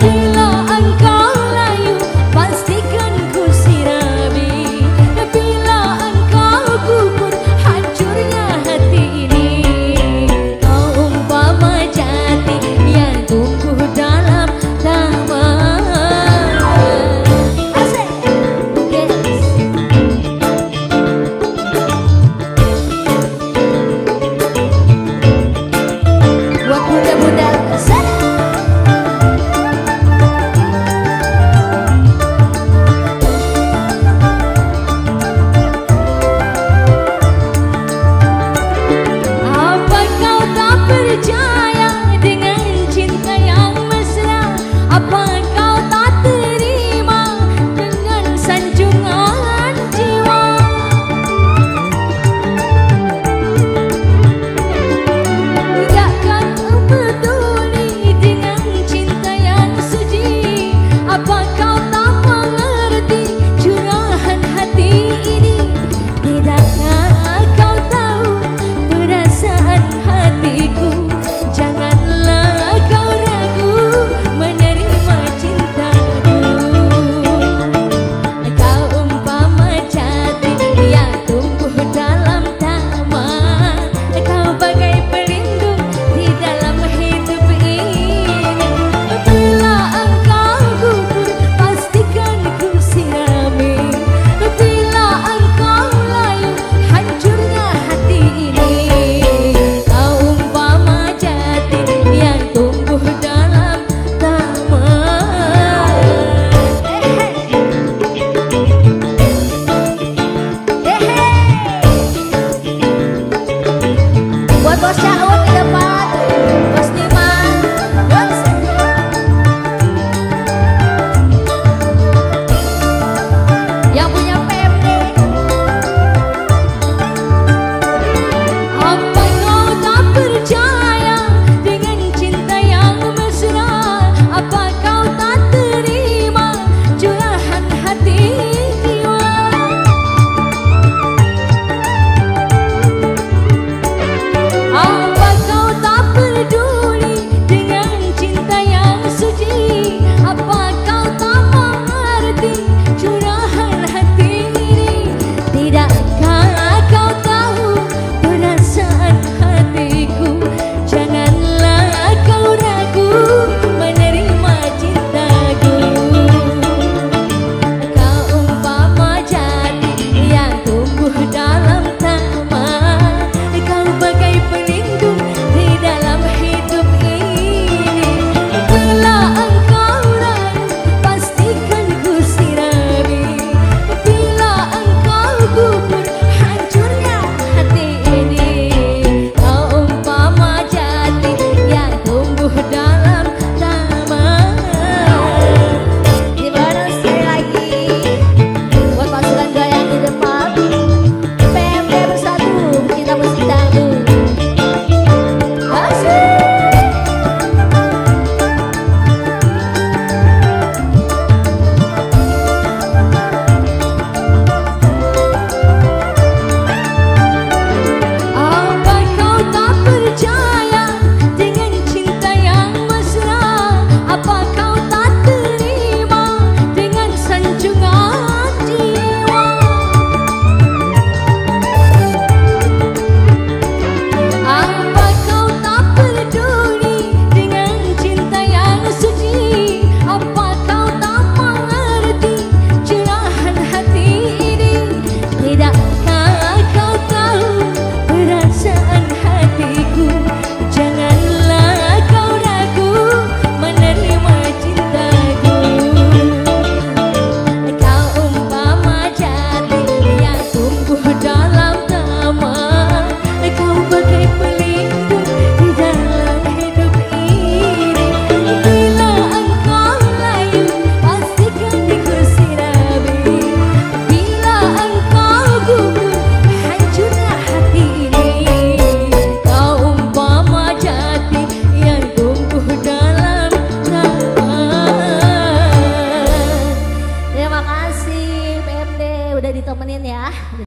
cứ lo anh có por favor.